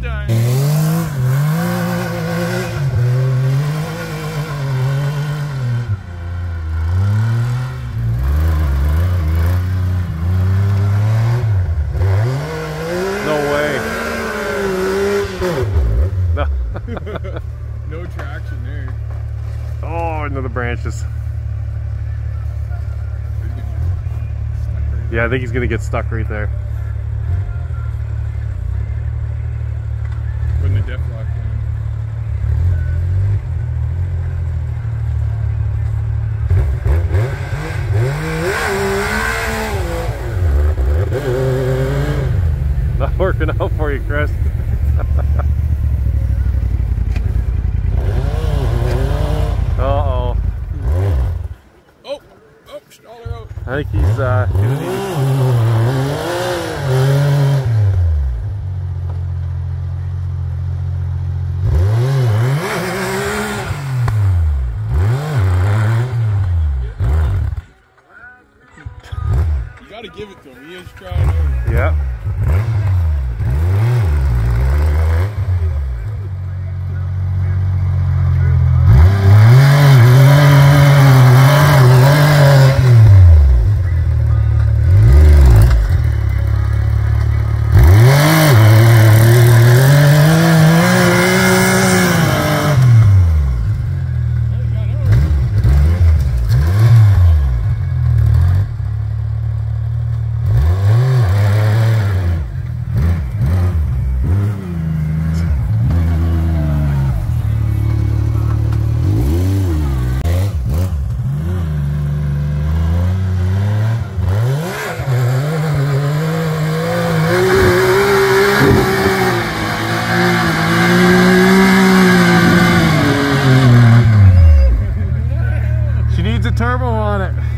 No way. no traction there. Oh, into the branches. Yeah, I think he's gonna get stuck right there. Working out for you, Chris. Uh-oh. Oh! Oh! Staller out. I think he's uh gonna need You gotta give it to him. He is trying. Yeah. needs a turbo on it.